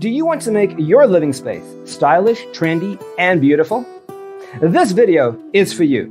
Do you want to make your living space stylish, trendy, and beautiful? This video is for you.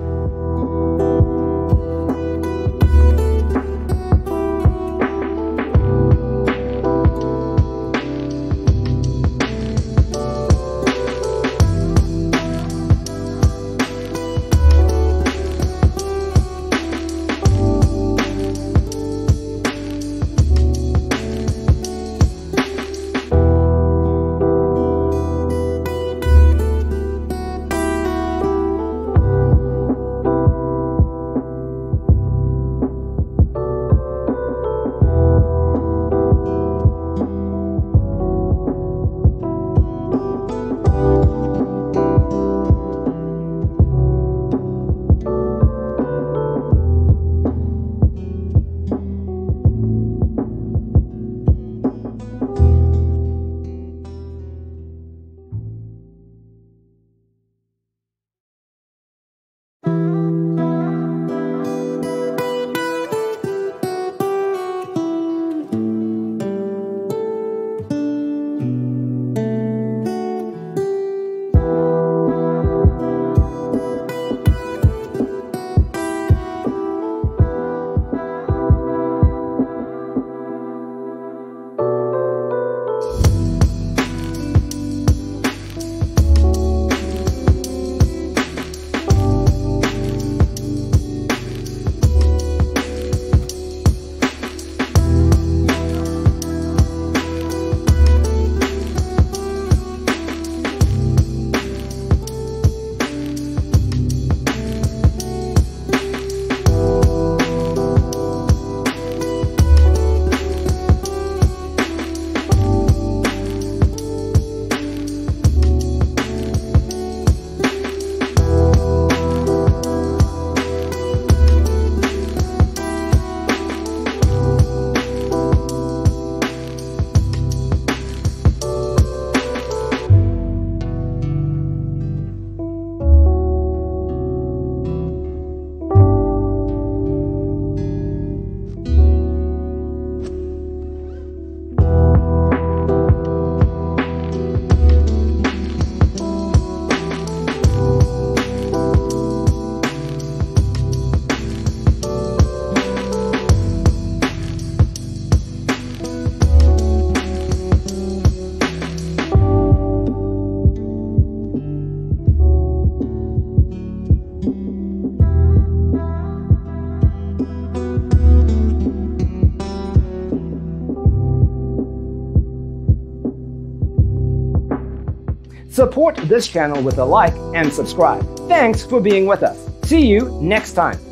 Support this channel with a like and subscribe. Thanks for being with us. See you next time.